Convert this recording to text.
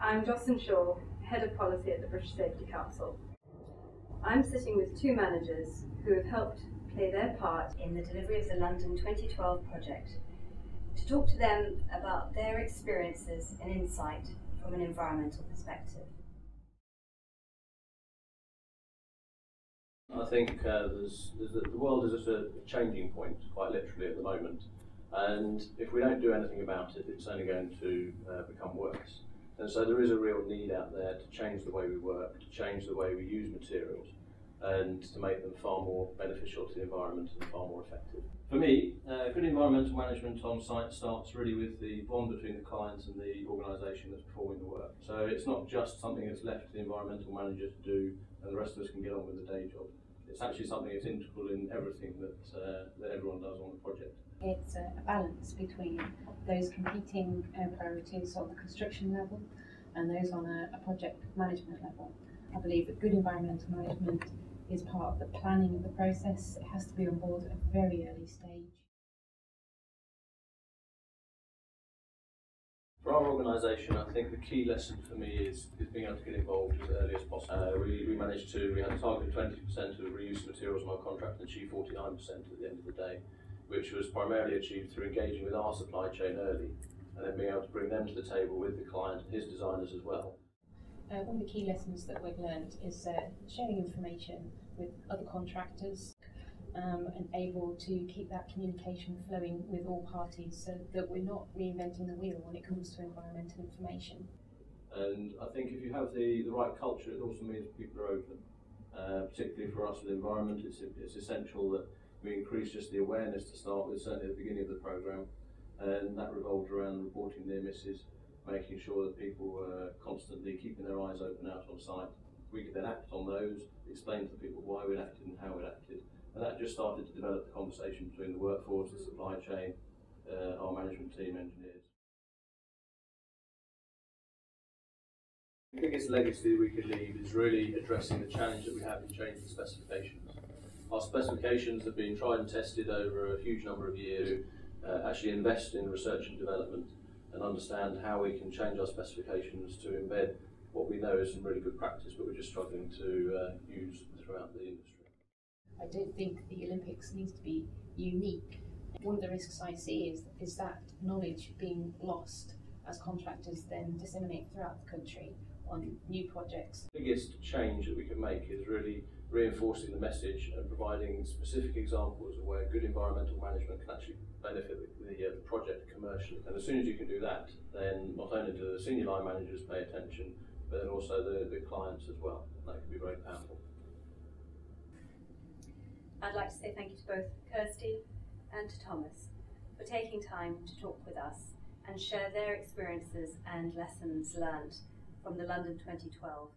I'm Jocelyn Shaw, Head of Policy at the British Safety Council. I'm sitting with two managers who have helped play their part in the delivery of the London 2012 project to talk to them about their experiences and insight from an environmental perspective. I think uh, there's, there's a, the world is at a changing point, quite literally at the moment. And if we don't do anything about it, it's only going to uh, become worse. And so there is a real need out there to change the way we work, to change the way we use materials, and to make them far more beneficial to the environment and far more effective. For me, uh, good environmental management on site starts really with the bond between the clients and the organisation that's performing the work. So it's not just something that's left to the environmental manager to do and the rest of us can get on with the day job. It's actually something that's integral in everything that, uh, that everyone does on the project. It's a, balance between those competing uh, priorities on the construction level and those on a, a project management level. I believe that good environmental management is part of the planning of the process. It has to be on board at a very early stage. Our organisation, I think the key lesson for me is, is being able to get involved as early as possible. Uh, we, we managed to, we had a target of 20% of reuse materials on our contract and achieve 49% at the end of the day, which was primarily achieved through engaging with our supply chain early and then being able to bring them to the table with the client and his designers as well. Uh, one of the key lessons that we've learned is uh, sharing information with other contractors um, and able to keep that communication flowing with all parties so that we're not reinventing the wheel when it comes to environmental information. And I think if you have the, the right culture, it also means people are open. Uh, particularly for us with environment, it's, it's essential that we increase just the awareness to start with, certainly at the beginning of the programme, and that revolves around reporting near misses, making sure that people are constantly keeping their eyes open out on site. We could then act on those, explain to the people why we'd acted and how we'd acted, and that just started to develop the conversation between the workforce, the supply chain, uh, our management team, engineers. The biggest legacy we can leave is really addressing the challenge that we have in changing specifications. Our specifications have been tried and tested over a huge number of years uh, actually invest in research and development and understand how we can change our specifications to embed what we know is some really good practice, but we're just struggling to uh, use throughout the industry. I don't think the Olympics needs to be unique. One of the risks I see is, is that knowledge being lost as contractors then disseminate throughout the country on new projects. The biggest change that we can make is really reinforcing the message and providing specific examples of where good environmental management can actually benefit the, the, uh, project commercially. And as soon as you can do that, then not only do the senior line managers pay attention, but then also the, the clients as well. And that can be very powerful. I'd like to say thank you to both Kirsty and to Thomas for taking time to talk with us and share their experiences and lessons learned from the London 2012